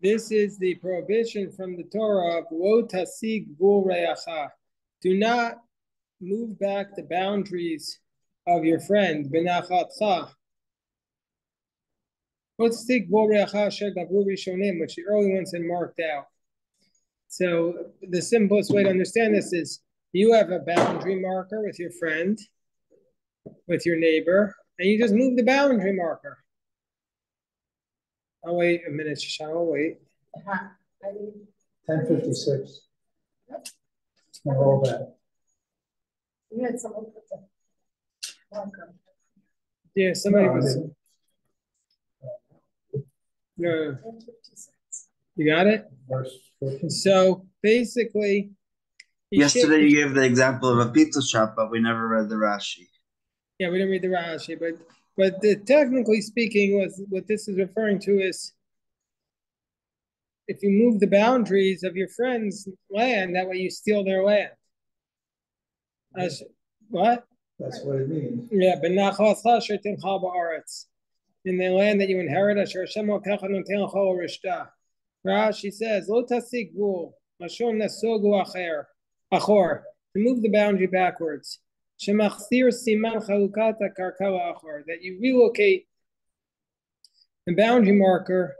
This is the prohibition from the Torah of reacha. Do not move back the boundaries of your friend benachatcha. What's the rishonim, which the early ones had marked out. So the simplest way to understand this is you have a boundary marker with your friend, with your neighbor, and you just move the boundary marker. I'll wait a minute, Shoshana, I'll wait. Uh-huh. 1056. It's not all that. You had someone put the marker. Yeah, somebody No, was. didn't. No, you got it? So basically. you should- Yesterday you gave the example of a pizza shop, but we never read the Rashi. Yeah, we didn't read the Rashi, but but the, technically speaking, was what this is referring to is if you move the boundaries of your friend's land, that way you steal their land. As- what? That's what it means. Yeah, but. In the land that you inherit, asher Hashem Elokecha noten lecha l'rishta. Rashi says, "Lo tasik gul, lashon nasogu acher, achor." To move the boundary backwards. That you relocate the boundary marker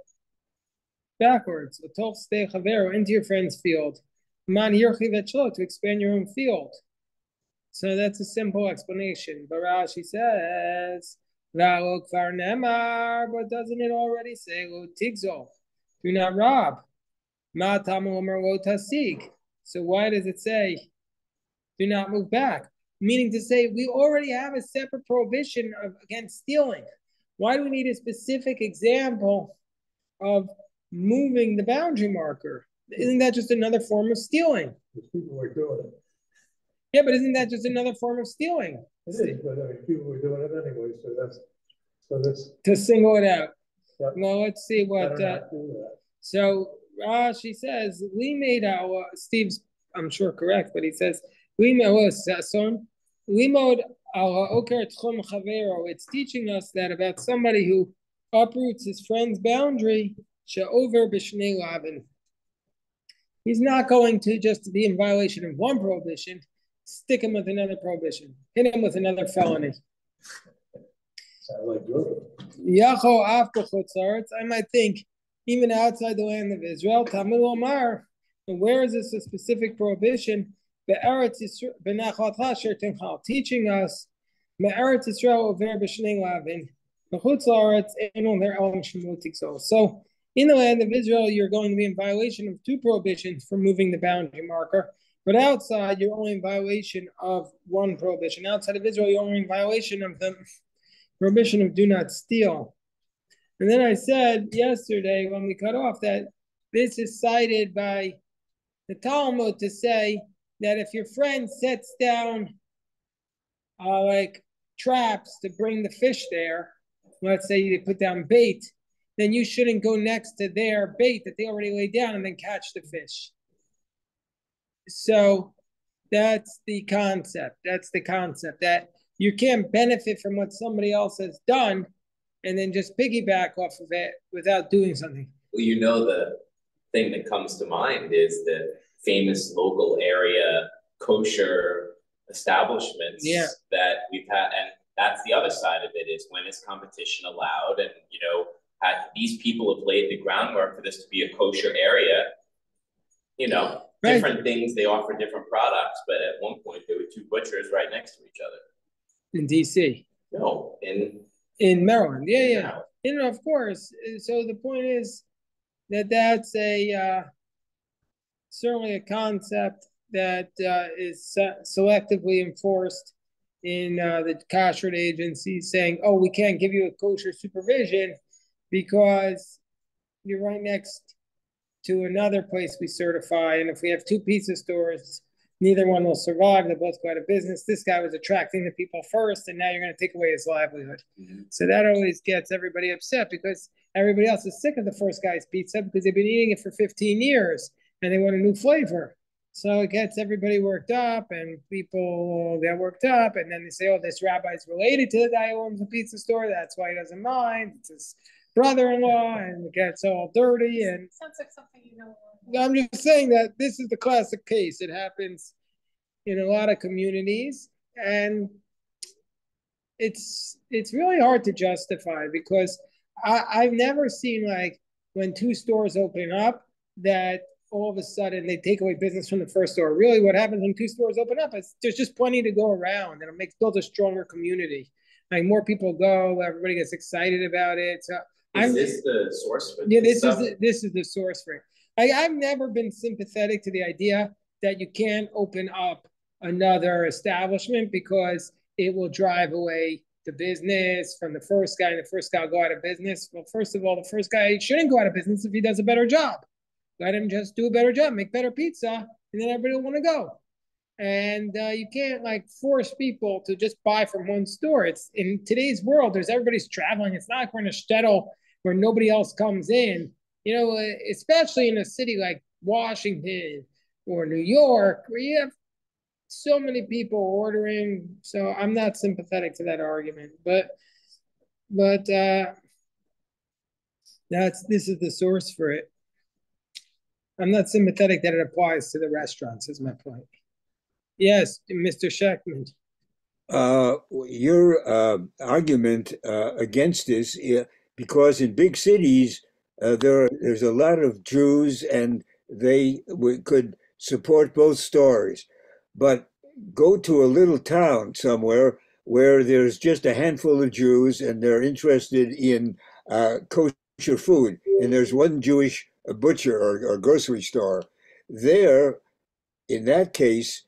backwards. Into your friend's field. Man to expand your own field. So that's a simple explanation. But Rashi says, but doesn't it already say tigzol? Do not rob. So why does it say, "Do not move back"? Meaning to say, we already have a separate prohibition of against stealing. Why do we need a specific example of moving the boundary marker? Isn't that just another form of stealing? People were doing it. Yeah, but isn't that just another form of stealing? It is, but I mean, people were doing it anyway, so that's, so that's. To single it out. Yep. Well, let's see what. Uh, not do that. so Rashi says we made our Steve's. I'm sure correct, but he says we made son. We our oker tchum chavero. It's teaching us that about somebody who uproots his friend's boundary. She'over b'shnei lavin. He's not going to just be in violation of one prohibition. Stick him with another prohibition. Hit him with another felony. Sound like your. Yacho after chutzaretz, I might think even outside the land of Israel, Tamil Omar, and where is this a specific prohibition? Teaching us So in the land of Israel, you're going to be in violation of two prohibitions for moving the boundary marker. But outside, you're only in violation of one prohibition. Outside of Israel, you're only in violation of the prohibition of do not steal. And then I said yesterday when we cut off that this is cited by the Talmud to say that if your friend sets down uh, like traps to bring the fish there, let's say they put down bait, then you shouldn't go next to their bait that they already laid down and then catch the fish. So that's the concept. That's the concept that you can't benefit from what somebody else has done and then just piggyback off of it without doing something. Well, you know, the thing that comes to mind is the famous local area kosher establishments Yeah. that we've had. And that's the other side of it is when is competition allowed? And, you know, had, these people have laid the groundwork for this to be a kosher area. You know, Right. different things, they offer different products, but at one point there were two butchers right next to each other. In DC, No, in in Maryland. Yeah, yeah. now, You know, of course. So the point is that that's a uh, certainly a concept that uh, is selectively enforced in uh, the kashrut agencies, saying, "Oh, we can't give you a kosher supervision because you're right next to another place we certify, and if we have two pizza stores." Neither one will survive. They both go out of business. This guy was attracting the people first, and now you're going to take away his livelihood. So that always gets everybody upset because everybody else is sick of the first guy's pizza because they've been eating it for 15 years and they want a new flavor. So it gets everybody worked up and people uh, get worked up and then they say, oh, this rabbi's related to the guy who owns the pizza store. That's why he doesn't mind. It's his brother-in-law and it gets all dirty and Sounds like something you know. I'm just saying that this is the classic case. It happens in a lot of communities and it's it's really hard to justify because I, I've never seen like when two stores open up that all of a sudden they take away business from the first store. Really, what happens when two stores open up is there's just plenty to go around and it makes build a stronger community. Like more people go, everybody gets excited about it. So Is I'm this the source for yeah, this stuff? is the, this is the source for it. Like I've never been sympathetic to the idea that you can't open up another establishment because it will drive away the business from the first guy, and the first guy will go out of business. Well, first of all, the first guy shouldn't go out of business if he does a better job. Let him just do a better job, make better pizza, and then everybody will want to go. And uh, you can't like force people to just buy from one store. It's in today's world. There's everybody's traveling. It's not like we're in a shtetl where nobody else comes in. You know, especially in a city like Washington or New York, where you have so many people ordering. So I'm not sympathetic to that argument, but but uh, that's this is the source for it. I'm not sympathetic that it applies to the restaurants. Is my point. Yes, Mr. Schechtman. uh, your uh, argument uh, against this, because in big cities uh, there are, there's a lot of Jews and they could support both stores, but go to a little town somewhere where there's just a handful of Jews and they're interested in uh, kosher food, and there's one Jewish butcher or, or grocery store. There, in that case,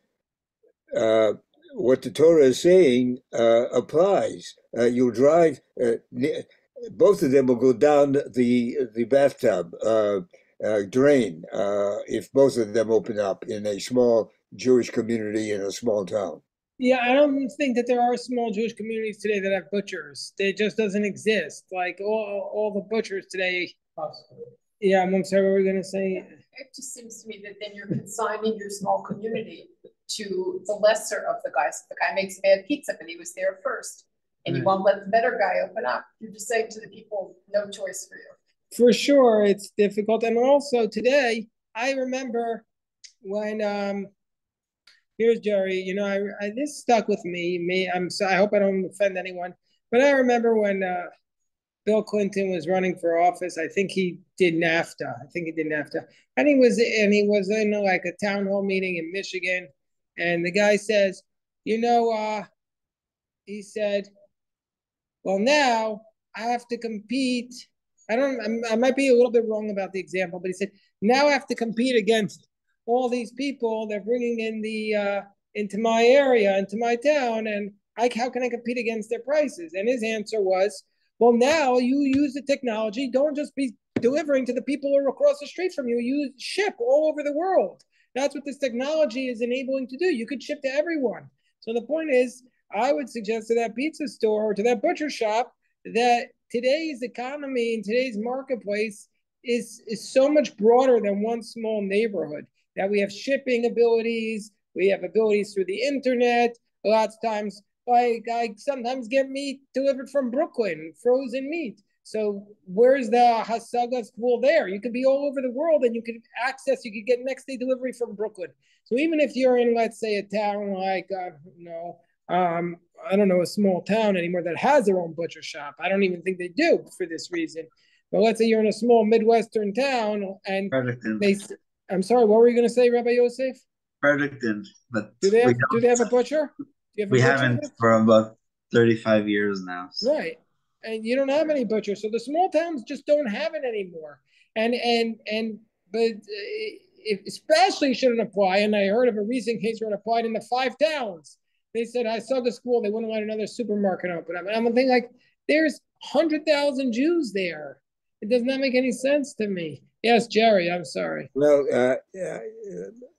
uh, what the Torah is saying uh, applies. Uh, you'll drive, uh, ne- both of them will go down the the bathtub uh, uh, drain uh, if both of them open up in a small Jewish community in a small town. Yeah, I don't think that there are small Jewish communities today that have butchers. It just doesn't exist. Like all all the butchers today. Yeah, I'm sorry. What were we gonna say? It just seems to me that then you're consigning your small community to the lesser of the guys. The guy makes bad pizza, but he was there first. And you won't let the better guy open up. You're just saying to the people, no choice for you. For sure, it's difficult. And also today, I remember when um here's Jerry, you know, I, I this stuck with me. Me, I'm so I hope I don't offend anyone, but I remember when uh Bill Clinton was running for office. I think he did NAFTA. I think he did NAFTA. And he was and he was in like a town hall meeting in Michigan. And the guy says, you know, uh, he said, well, now I have to compete. I don't, I might be a little bit wrong about the example, but he said, now I have to compete against all these people. They're bringing in the, uh, into my area, into my town, and I, how can I compete against their prices? And his answer was, well, now you use the technology. Don't just be delivering to the people who are across the street from you. You ship all over the world. That's what this technology is enabling to do. You could ship to everyone. So the point is, I would suggest to that pizza store or to that butcher shop that today's economy and today's marketplace is is so much broader than one small neighborhood. That we have shipping abilities, we have abilities through the internet. A lot of times, like I sometimes get meat delivered from Brooklyn, frozen meat. So where's the Hasagas school there? You could be all over the world and you could access, you could get next day delivery from Brooklyn. So even if you're in, let's say, a town like, uh, you know, um, I don't know, a small town anymore that has their own butcher shop. I don't even think they do for this reason. But let's say you're in a small Midwestern town and Fredericton, they, I'm sorry, what were you going to say, Rabbi Yosef? Fredericton, but Do they have, do they have a butcher? Do you have we haven't there? for about 35 years now. so- Right. And you don't have any butchers. So the small towns just don't have it anymore. And, and, and, but uh, it especially shouldn't apply. And I heard of a recent case where it applied in the five towns. They said, I saw the school, they wouldn't let another supermarket open up. And I'm thinking, like, there's 100,000 Jews there. It does not make any sense to me. Yes, Jerry, I'm sorry. Well, uh, uh,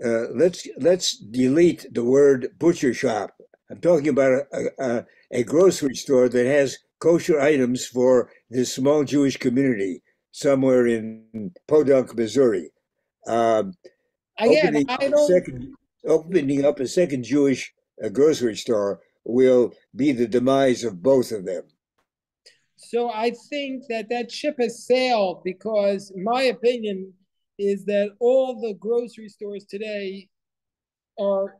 uh, let's let's delete the word butcher shop. I'm talking about a, a, a grocery store that has kosher items for this small Jewish community somewhere in Podunk, Missouri. Um, Again, opening, I up a don't. second, opening up a second Jewish uh, grocery store will be the demise of both of them. so I think that that ship has sailed because my opinion is that all the grocery stores today are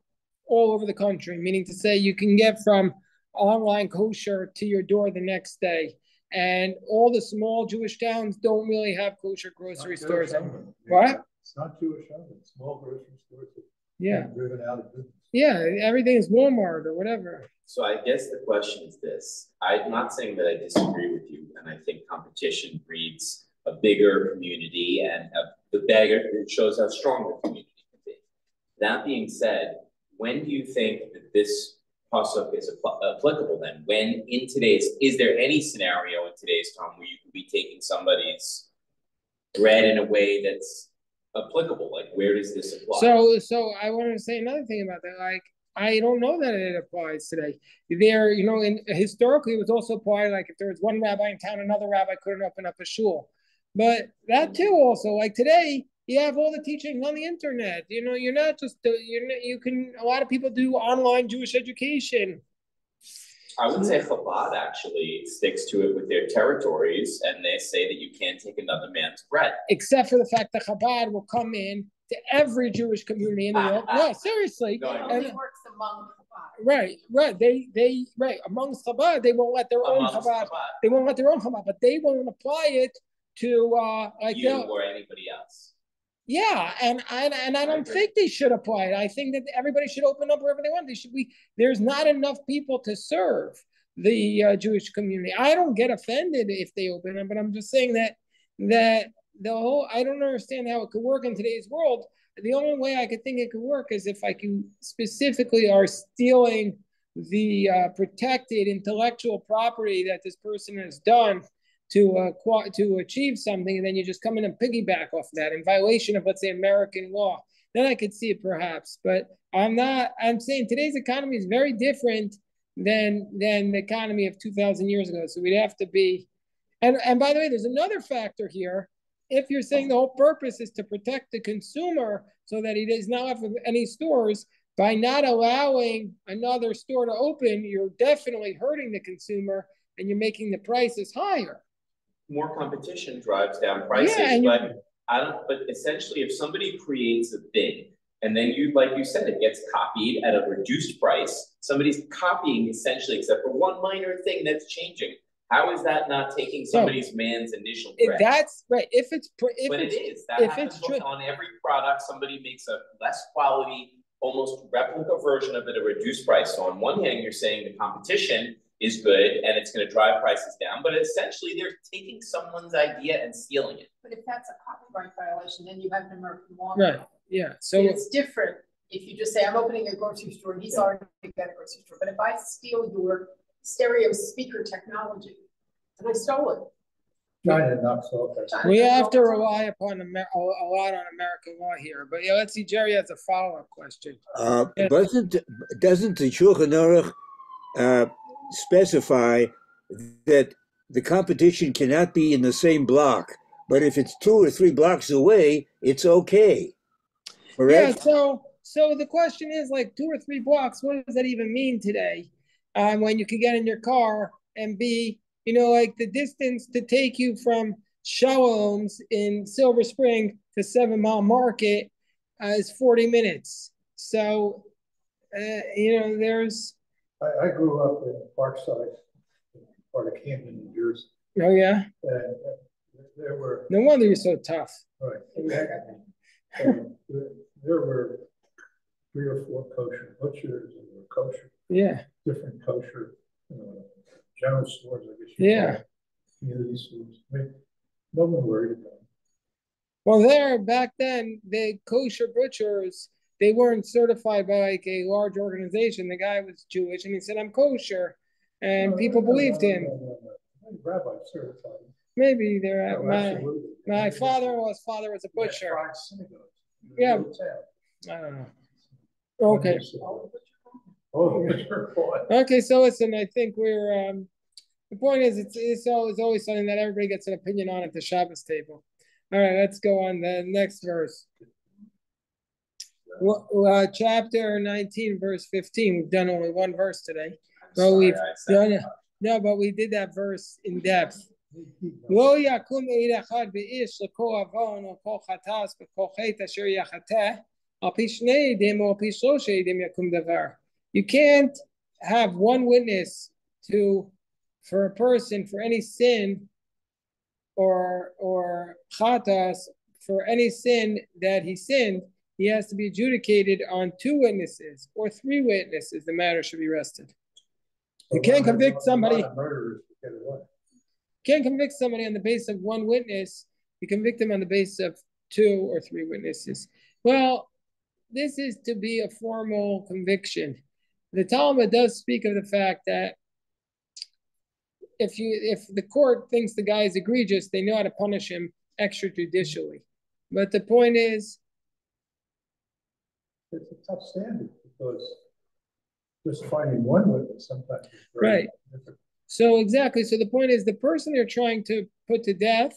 all over the country, meaning to say you can get from online kosher to your door the next day. And all the small Jewish towns don't really have kosher grocery stores. Jewish owned. What? It's not Jewish owned, small grocery stores. Yeah, Driven out of business. yeah, everything is Walmart or whatever. So I guess the question is this, I'm not saying that I disagree with you, and I think competition breeds a bigger community and a, the bigger, it shows how strong the community can be. That being said, when do you think that this pasuk is appl- applicable then? When in today's, is there any scenario in today's time where you could be taking somebody's bread in a way that's applicable? Like, where does this apply? So, so I wanted to say another thing about that. Like, I don't know that it applies today. There, you know, in historically, it was also applied. Like, if there was one rabbi in town, another rabbi couldn't open up a shul. But that too, also, like today, you have all the teaching on the internet. You know, you're not just uh, you're not, you can. A lot of people do online Jewish education. I would say Chabad actually sticks to it with their territories, and they say that you can't take another man's bread. except for the fact that Chabad will come in to every Jewish community in the world. No, seriously. No, It know. And- works among Chabad. right, right. They they right amongst Chabad, they won't let their own Amongst Chabad. Chabad, They won't let their own Chabad, but they won't apply it to uh like you or anybody else. Yeah, and I and I I don't agree. think they should apply it. I think that everybody should open up wherever they want. They should be. There's not enough people to serve the uh, Jewish community. I don't get offended if they open up, but I'm just saying that that the whole. I don't understand how it could work in today's world. The only way I could think it could work is if I can specifically are stealing the uh, protected intellectual property that this person has done to uh, to achieve something, and then you just come in and piggyback off that in violation of let's say American law. Then I could see it perhaps, but I'm not. I'm saying today's economy is very different than than the economy of two thousand years ago. So we'd have to be. And and by the way, there's another factor here. If you're saying the whole purpose is to protect the consumer so that he does not have any stores, by not allowing another store to open, you're definitely hurting the consumer and you're making the prices higher. More competition drives down prices, Yeah, and you- but I don't, but essentially, if somebody creates a thing and then you, like you said, it gets copied at a reduced price, somebody's copying essentially, except for one minor thing that's changing. How is that not taking somebody's man's initial If that's right. If it's if But it it's that if it's true- on every product, somebody makes a less quality, almost replica version of it at a reduced price. So on one hand, you're saying the competition is good and it's gonna drive prices down, but essentially they're taking someone's idea and stealing it. But if that's a copyright violation, then you have an American law. Right. yeah, so It's different if you just say, I'm opening a grocery store, and he's already got a grocery store, but if I steal your stereo speaker technology, and I stole it. China knocks off that. China we have to rely upon Amer- a, a lot on American law here. But yeah, let's see. Jerry has a follow up question. Uh, Yeah. doesn't doesn't the Shulchan Aruch uh, specify that the competition cannot be in the same block, but if it's two or three blocks away, it's okay. Yeah. So so the question is like two or three blocks. What does that even mean today? Um, when you can get in your car and be, you know, like the distance to take you from Shalom's in Silver Spring to Seven Mile Market uh, is forty minutes. So, uh, you know, there's. I, I grew up in Parkside, part of Camden, New Jersey, Oh yeah. and uh, there were, No wonder you're so tough. right, there were three or four kosher butchers and were kosher, Yeah. different kosher, uh, general stores, I guess. you Yeah. it, Community stores, I mean, no one worried about it. Well, there back then, the kosher butchers they weren't certified by like a large organization. The guy was Jewish, and he said, "I'm kosher," and No, people no, believed no, him. Rabbi certified. Maybe they're No, my my father-in-law's father was a butcher. Five synagogues. in the Yeah. I don't know. Okay. Oh. Okay, so listen, I think we're um the point is it's it's always always something that everybody gets an opinion on at the Shabbos table. All right, let's go on the next verse. Well, uh, chapter 19, verse 15. We've done only one verse today. I'm Well, sorry, we've I said done that. it. No, but we did that verse in depth. לא יקום עד אחד באיש לכל עוון או כל חטאת וכל חטא אשר יחטא על פי שני עדים או על פי שלושה עדים יקום דבר. You can't have one witness to for a person for any sin or or chatas for any sin that he sinned he has to be adjudicated on two witnesses or three witnesses the matter should be rested you can't convict somebody can't convict somebody on the basis of one witness. You convict them on the basis of two or three witnesses. Well, this is to be a formal conviction. The Talmud does speak of the fact that if you if the court thinks the guy is egregious, they know how to punish him extrajudicially. But the point is, It's a tough standard because just finding one witness sometimes. Right. difficult. So exactly. So the point is the person they're trying to put to death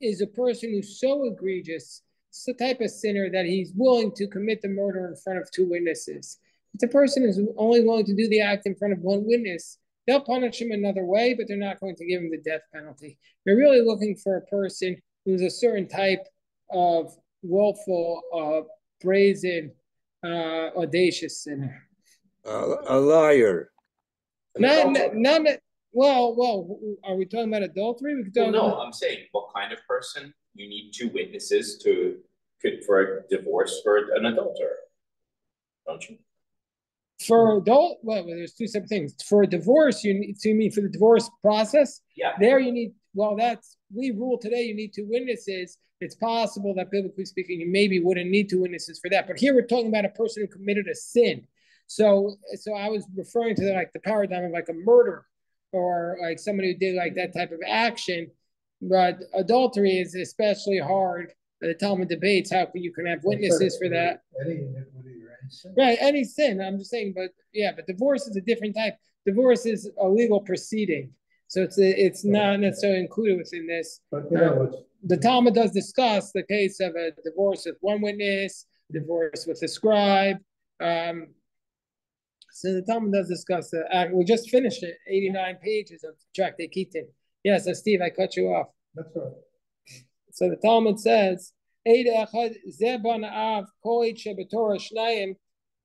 is a person who's so egregious, it's the type of sinner that he's willing to commit the murder in front of two witnesses. If the person is only willing to do the act in front of one witness, they'll punish him another way, but they're not going to give him the death penalty. They're really looking for a person who's a certain type of willful, uh, brazen, uh, audacious sinner. A, a liar. Not, not, not, well, well, are we talking about adultery? We could Well, talk no, about, I'm saying, what kind of person? You need two witnesses to, could, for a divorce for an adulterer. Don't you? for adult, well, well, there's two separate things. For a divorce, you need, so you mean for the divorce process? Yeah. There you need, well, that's, we rule today, you need two witnesses. It's possible that biblically speaking, you maybe wouldn't need two witnesses for that. But here we're talking about a person who committed a sin. So, so I was referring to like the paradigm of like a murder or like somebody who did like that type of action. But adultery is especially hard. The Talmud debates how you can have witnesses for that. Any iniquity or any sin. Right, any sin. I'm just saying, but yeah, but divorce is a different type. Divorce is a legal proceeding, so it's a, it's not necessarily included within this. But you know, it's, The Talmud does discuss the case of a divorce with one witness, divorce with a scribe. Um, so the Talmud does discuss that. Uh, we just finished it, 89 pages of Tractate Gittin. Yeah, so Steve, I cut you off. that's right. So the Talmud says, "Eid echad zeh bana'av kol eid shebetorah shnayim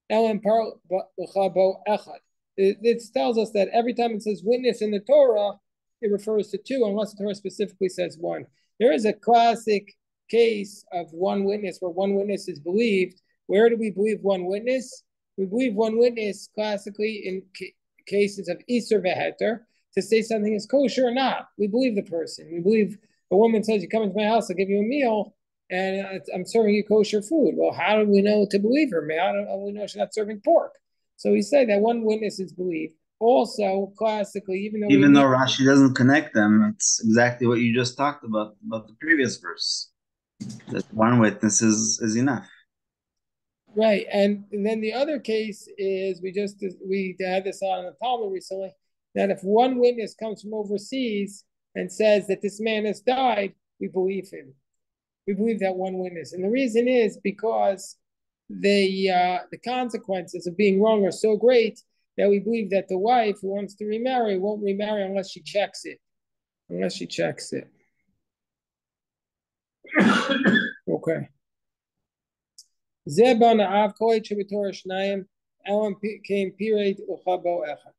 elam par bo echad." It, it tells us that every time it says witness in the Torah, it refers to two, unless the Torah specifically says one. There is a classic case of one witness where one witness is believed. Where do we believe one witness? We believe one witness classically in ca- cases of Issur Veheter to say something is kosher or not. We believe the person. We believe a woman says, You come into my house, I'll give you a meal, and I'm serving you kosher food. Well, how do we know to believe her? How do we know she's not serving pork? So we say that one witness is believed. Also, classically, even though Even though Rashi doesn't connect them, it's exactly what you just talked about about the previous verse. That one witness is, is enough. Right, and, and then the other case is we just we had this on the Talmud recently that if one witness comes from overseas and says that this man has died, we believe him. We believe that one witness, and the reason is because the uh, the consequences of being wrong are so great that we believe that the wife who wants to remarry won't remarry unless she checks it, unless she checks it. okay. She Av Koi Shnayim Elam came Uchabo Echad.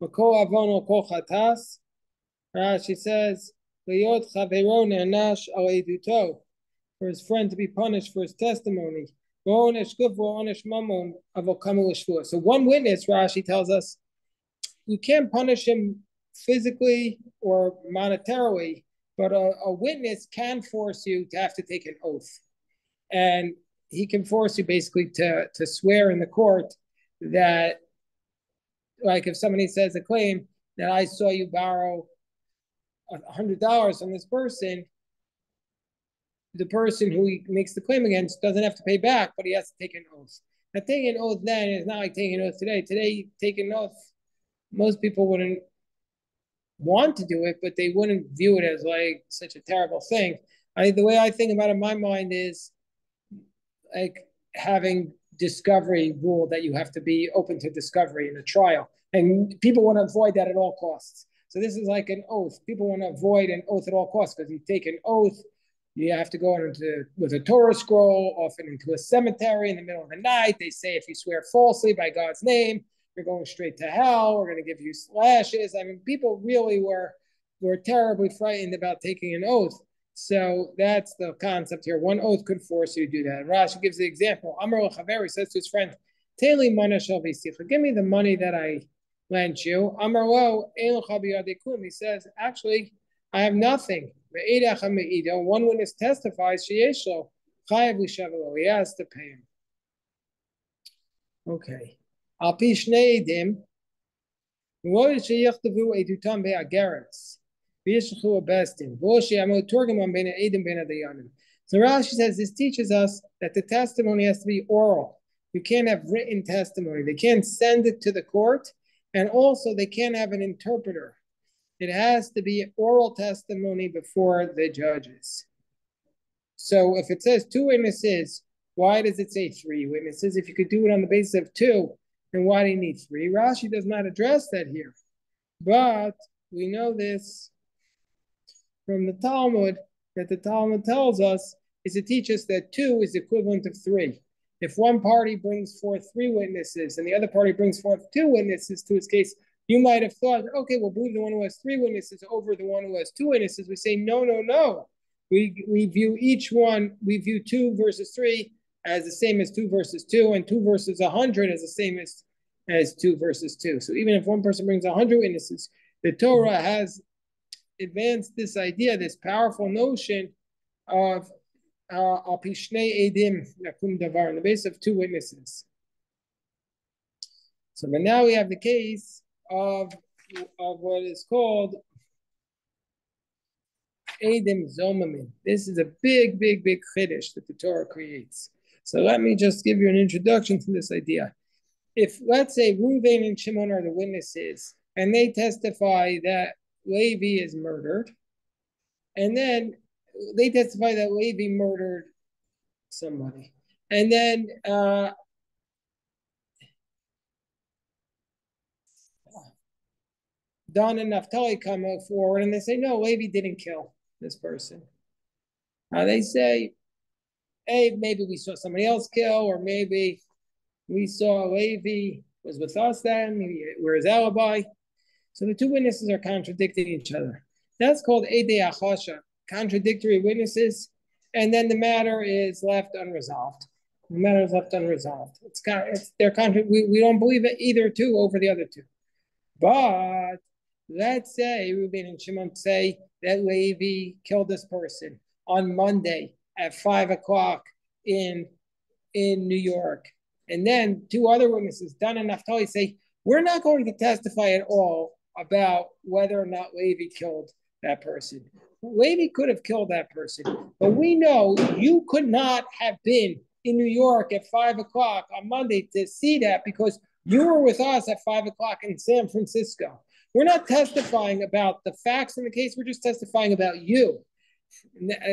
Mako Avon Chatas. Says, Chaveron For his friend to be punished for his testimony. So one witness, Rashi tells us, you can't punish him physically or monetarily, but a, a, witness can force you to have to take an oath. And he can force you basically to, to swear in the court that, like, if somebody says a claim that I saw you borrow $100 from this person, the person who he makes the claim against doesn't have to pay back, but he has to take an oath. Now taking an oath then is not like taking an oath today. Today, taking an oath, most people wouldn't want to do it, but they wouldn't view it as like such a terrible thing. I the way I think about it in my mind is like having discovery rule that you have to be open to discovery in a trial. And people want to avoid that at all costs. So this is like an oath. People want to avoid an oath at all costs because you take an oath, you have to go into with a Torah scroll, often into a cemetery in the middle of the night. They say if you swear falsely by God's name, you're going straight to hell. We're going to give you slashes. I mean, people really were were terribly frightened about taking an oath. So that's the concept here. One oath could force you to do that. And Rashi gives the example. Amar Chaveri says to his friend, Teli mana Give me the money that I lent you. Amar lo He says, actually, I have nothing. One witness testifies, He has to pay him. Okay. Al shnei edim, be'ageretz. So Rashi says this teaches us that the testimony has to be oral. You can't have written testimony. They can't send it to the court, and also they can't have an interpreter. It has to be oral testimony before the judges. So if it says two witnesses, why does it say three witnesses? If you could do it on the basis of two, then why do you need three? Rashi does not address that here. But we know this from the Talmud that the Talmud tells us is to teach us that two is equivalent of three. If one party brings forth three witnesses and the other party brings forth two witnesses to his case, you might have thought, okay, we'll believe the one who has three witnesses over the one who has two witnesses. We say, no, no, no. We, we view each one, we view two versus three as the same as two versus two, and two versus a hundred as the same as, as two versus two. So even if one person brings a hundred witnesses, the Torah has advanced this idea, this powerful notion of uh, al edim yakum davar, on the base of two witnesses. So, but now we have the case of of what is called edim zomamin. This is a big, big, big chiddush that the Torah creates. So let me just give you an introduction to this idea. If let's say Reuven and Shimon are the witnesses, and they testify that Levi is murdered. And then they testify that Levi murdered somebody. And then uh, Don and Naphtali come forward and they say, no, Levi didn't kill this person. Now they say, hey, maybe we saw somebody else kill, or maybe we saw Levi was with us then, where's alibi? So the two witnesses are contradicting each other. That's called Ede Achasha, contradictory witnesses, and then the matter is left unresolved. The matter is left unresolved. It's, it's they're contra- we, we don't believe it either two over the other two. But let's say Reuben and Shimon say that Levi killed this person on Monday at five o'clock in in New York. And then two other witnesses, Don and Naphtali, say, We're not going to testify at all about whether or not Levi killed that person. Levi could have killed that person, but we know you could not have been in New York at five o'clock on Monday to see that because you were with us at five o'clock in San Francisco. We're not testifying about the facts in the case, we're just testifying about you.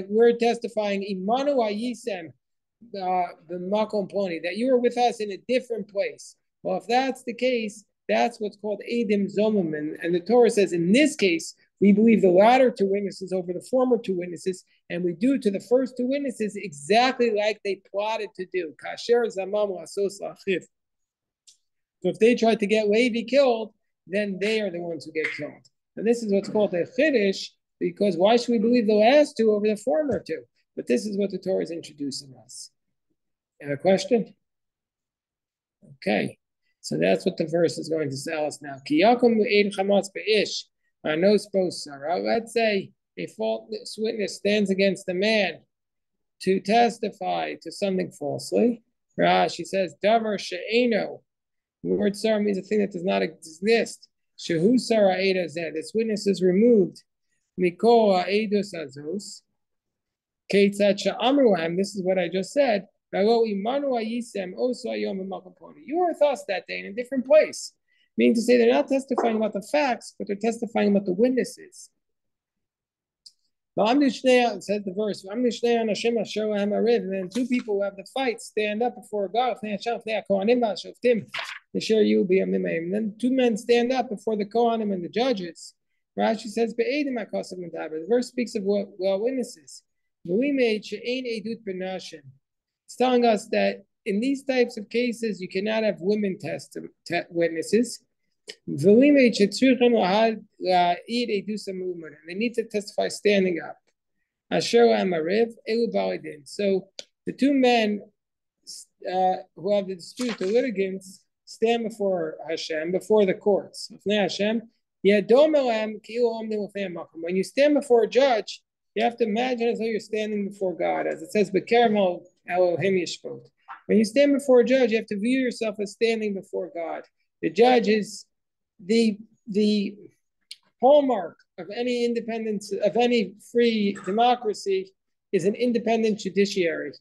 We're testifying Imanu Ayisem, uh, the Makom Ploni, that you were with us in a different place. Well, if that's the case, that's what's called Adim Zomim. And, and the Torah says in this case, we believe the latter two witnesses over the former two witnesses, and we do to the first two witnesses exactly like they plotted to do. Kasher Zamam So if they tried to get Levi killed, then they are the ones who get killed. And this is what's called a Chiddush, because why should we believe the last two over the former two? But this is what the Torah is introducing us. Have a question? Okay. So that's what the verse is going to tell us now. Let's say a faultless witness stands against a man to testify to something falsely. Rashi says, Davar she'eno. The word sar means a thing that does not exist. Shehu sara This witness is removed. Mikol ha'edus azos. This is what I just said. You were with us that day in a different place. Meaning to say they're not testifying about the facts, but they're testifying about the witnesses. Said the verse, and then two people who have the fight stand up before God, share you be. Then two men stand up before the Kohanim and the judges. Rashi says, "Be'edim akasav The verse speaks of what well witnesses. It's telling us that in these types of cases, you cannot have women test te- witnesses. They need to testify standing up. So the two men uh, who have the dispute, the litigants, stand before Hashem, before the courts. Hashem. When you stand before a judge, you have to imagine as though you're standing before God, as it says, Elohim Yishpot. When you stand before a judge, you have to view yourself as standing before God. The judge is the the hallmark of any independence of any free democracy is an independent judiciary,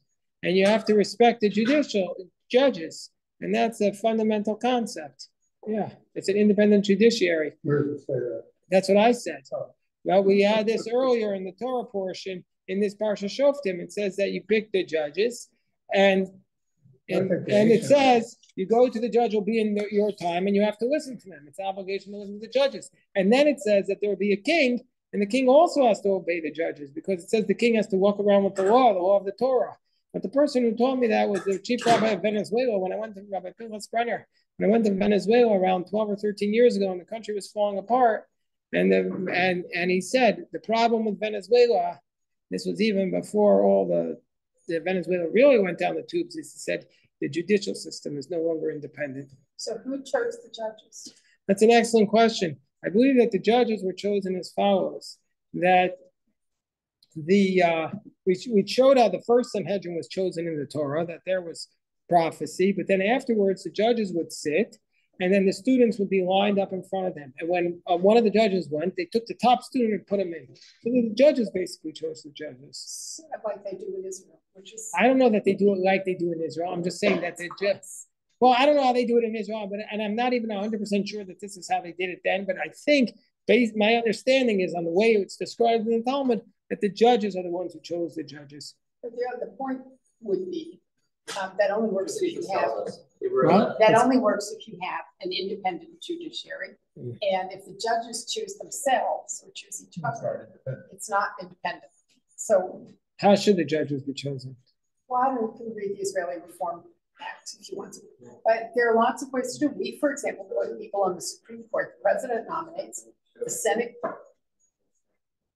and you have to respect the judicial judges, and that's a fundamental concept. Yeah, it's an independent judiciary. Where does it say that? That's what I said. Oh. Well, we had this earlier in the Torah portion in this Parsha Shoftim. It says that you pick the judges, and and, and it says you go to the judge will be in the, your time and you have to listen to them. It's an obligation to listen to the judges. And then it says that there will be a king, and the king also has to obey the judges because it says the king has to walk around with the law, the law of the Torah. But the person who told me that was the chief rabbi of Venezuela when I went to Rabbi Pinchas Brenner. When I went to Venezuela around 12 or 13 years ago and the country was falling apart. And, the, and, and he said the problem with Venezuela, this was even before all the, the Venezuela really went down the tubes, he said the judicial system is no longer independent. So who chose the judges? That's an excellent question. I believe that the judges were chosen as follows: that the uh, we, we showed how the first Sanhedrin was chosen in the Torah, that there was prophecy, but then afterwards the judges would sit and then the students would be lined up in front of them. And when uh, one of the judges went, they took the top student and put him in. So the judges basically chose the judges. Like they do in Israel, which is. I don't know that they do it like they do in Israel. I'm just saying that they just. Well, I don't know how they do it in Israel, but and I'm not even 100% sure that this is how they did it then. But I think, based my understanding is on the way it's described in the Talmud, that the judges are the ones who chose the judges. But the, the point would be um, that only works if you have Huh? that only works if you have an independent judiciary. Mm. And if the judges choose themselves or choose each other, it's not independent. So How should the judges be chosen? well, I don't know, you can read the Israeli Reform Act if you want to. But there are lots of ways to do. We, for example, put people on the Supreme Court. The president nominates, the Senate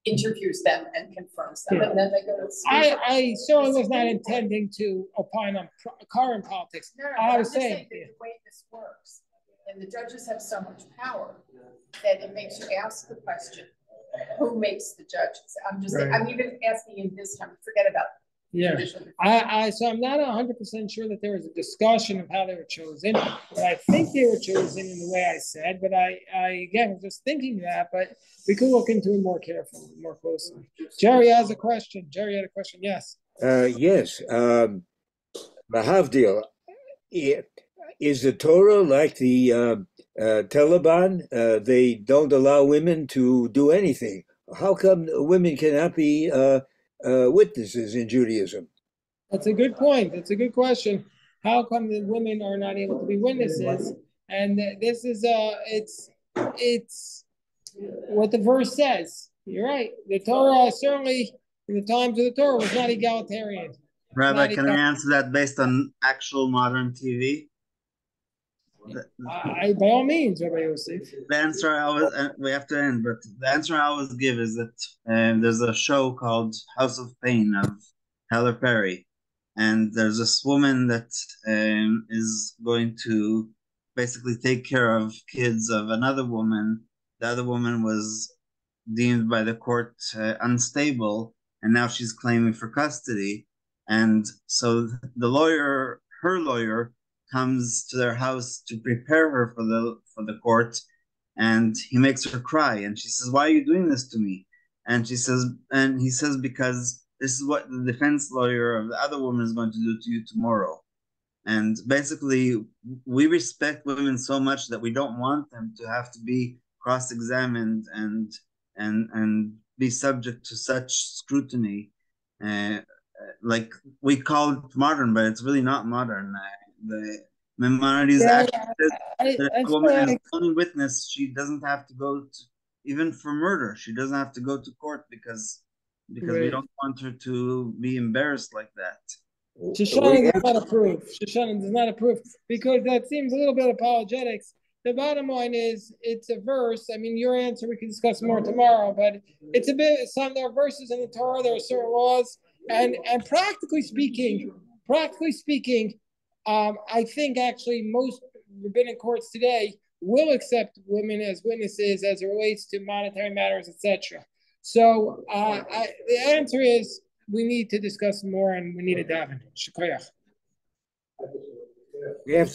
interviews them and confirms them, and then they go to. the Supreme I, Court. I certainly was not intending to opine on pro- current politics. No, no, I but was I'm saying, that the way this works, and the judges have so much power that it makes you ask the question, who makes the judges? I'm just, Right. I'm even asking you this time, forget about. Yeah. I, I, so I'm not hundred percent sure that there was a discussion of how they were chosen, but I think they were chosen in the way I said, but I, I, again, was just thinking that, but we could look into it more carefully, more closely. Jerry has a question. Jerry had a question. Yes. Uh, yes, um, Mahavdil, i- is the Torah like the uh, uh, Taliban? Uh, they don't allow women to do anything. How come women cannot be uh, witnesses in Judaism? That's a good point. That's a good question. How come the women are not able to be witnesses? And this is uh it's it's what the verse says. You're right. The Torah certainly in the times of the Torah was not egalitarian. Rabbi, Not can I answer that based on actual modern TV? The, I, by all means, Rabbi Yosef. the answer I always uh, we have to end, but the answer I always give is that um, there's a show called House of Payne of Halle Perry, and there's this woman that um, is going to basically take care of kids of another woman. The other woman was deemed by the court uh, unstable, and now she's claiming for custody. And so the lawyer, her lawyer, comes to their house to prepare her for the for the court, and he makes her cry, and she says, "Why are you doing this to me?" And she says, and he says, "Because this is what the defense lawyer of the other woman is going to do to you tomorrow." And basically, we respect women so much that we don't want them to have to be cross-examined and and and be subject to such scrutiny. Uh, like we call it modern, but it's really not modern. The Maimonides Yeah, actually says I, that I a feel woman is like, only witness, she doesn't have to go to, even for murder, she doesn't have to go to court because because we don't want her to be embarrassed like that. Shoshana We does not approve. Shoshana does not approve because that seems a little bit apologetics. The bottom line is it's a verse. I mean, your answer we can discuss more tomorrow, but it's a bit some there are verses in the Torah, there are certain laws, and and practically speaking, practically speaking, um, I think actually most rabbinic courts today will accept women as witnesses as it relates to monetary matters, etc. So uh, I, the answer is we need to discuss more and we need to daven. I. We have